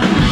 Bye.